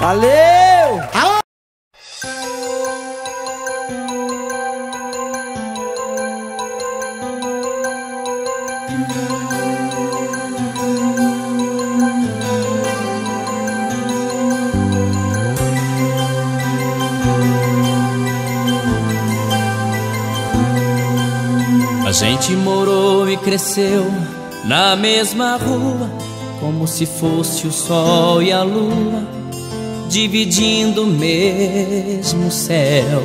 Valeu! Alô? A gente morou e cresceu na mesma rua, como se fosse o sol e a lua, dividindo o mesmo céu.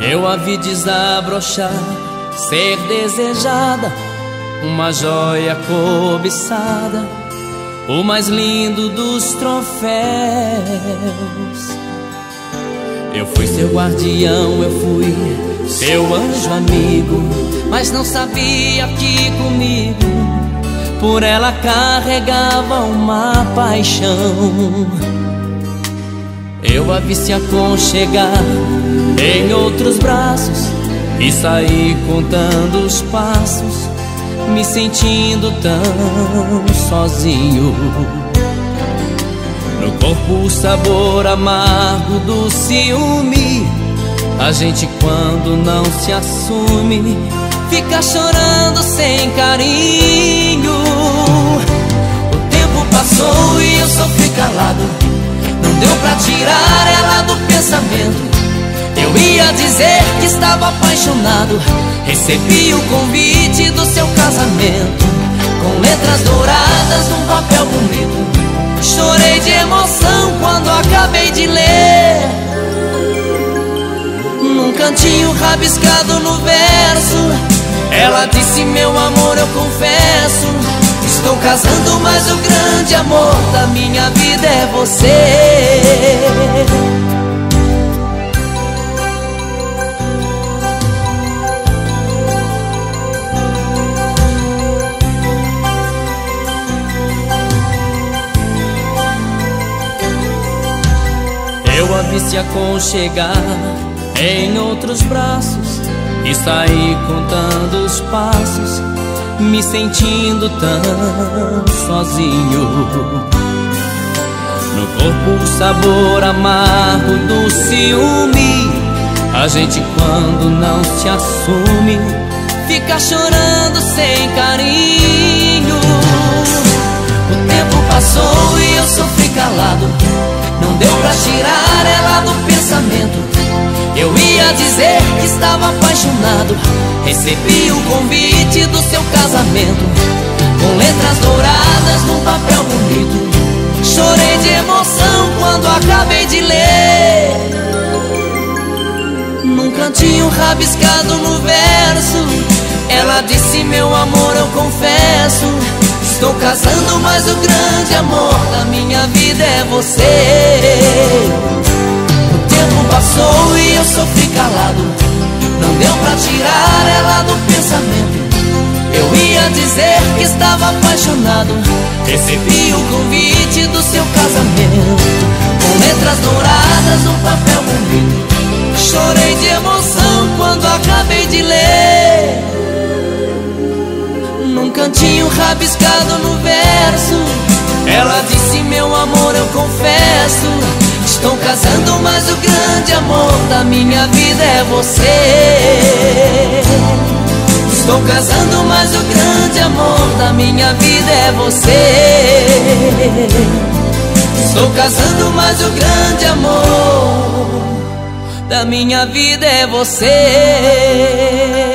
Eu a vi desabrochar, ser desejada, uma joia cobiçada, o mais lindo dos troféus. Eu fui seu guardião, eu fui seu anjo amigo, mas não sabia que comigo por ela carregava uma paixão. Eu a vi se aconchegar em outros braços e saí contando os passos, me sentindo tão sozinho. No corpo o sabor amargo do ciúme. A gente quando não se assume, fica chorando sem carinho. O tempo passou e eu sofri calado. Não deu pra tirar ela do pensamento. Eu ia dizer que estava apaixonado. Recebi o convite do seu casamento. Com letras douradas num papel bonito. Chorei de emoção quando acabei de ler. Num cantinho rabiscado no verso, ela disse: Meu amor, eu confesso. Estou casando, mas o grande amor da minha vida é você. Eu a vi se aconchegar em outros braços e saí contando os passos, me sentindo tão sozinho. No corpo o sabor amargo do ciúme. A gente quando não se assume, fica chorando sem carinho. Dizer que estava apaixonado. Recebi o convite do seu casamento. Com letras douradas num papel bonito. Chorei de emoção quando acabei de ler. Num cantinho rabiscado no verso. Ela disse: Meu amor, eu confesso. Estou casando, mas o grande amor da minha vida é você. Passou e eu sofri calado. Não deu pra tirar ela do pensamento. Eu ia dizer que estava apaixonado. Recebi o convite do seu casamento. Com letras douradas no papel bonito. Chorei de emoção quando acabei de ler. Num cantinho rabiscado no verso Ela disse, meu amor, eu confesso Estou casando, mas o grande amor da minha vida é você. Estou casando, mas o grande amor da minha vida é você. Estou casando, mas o grande amor da minha vida é você